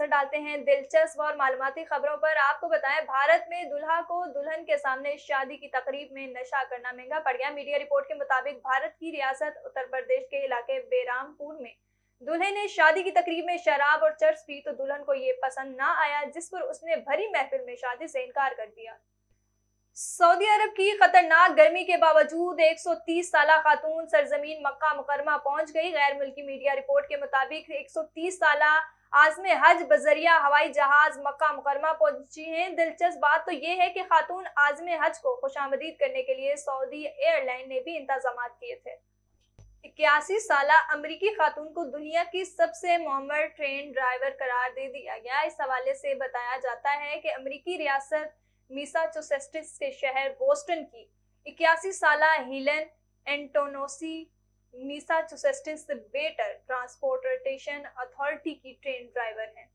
डालते हैं दिलचस्प और मालूमती खबरों पर। आपको बताएँ, भारत में दुल्हा को दुल्हन के सामने शादी की तकरीब में नशा करना महँगा पड़ गया। मीडिया रिपोर्ट के मुताबिक भारत की रियासत उत्तर प्रदेश के इलाके बेरामपुर में। दूल्हे ने शादी की तकरीब में शराब और चर्च पी तो दुल्हन को ये पसंद ना आया, जिस पर उसने भरी महफिल में शादी से इनकार कर दिया। सऊदी अरब की खतरनाक गर्मी के बावजूद 130 साल खातून सरजमीन मक्का मुकरमा पहुँच गई। गैर मुल्की मीडिया रिपोर्ट के मुताबिक 130 साल आज़म हज, बजरिया, हवाई जहाज़, मक्का मुकरमा पहुँची हैं। दिलचस्प बात तो ये है कि खातून आज़म हज को खुशामदीद करने के लिए सऊदी एयरलाइन ने भी इंतज़ाम किए थे। इक्यासी साल अमरीकी खातून को दुनिया की सबसे मोहम्मद ट्रेन ड्राइवर करार दे दिया गया। इस हवाले से बताया जाता है कि अमरीकी रियासत मीसाचुसेट्स के शहर बोस्टन की इक्यासी साल हिलन एंटोनोसी मीसाचुसेट्स बेटर ट्रांसपोर्टेशन अथॉरिटी की ट्रेन ड्राइवर हैं।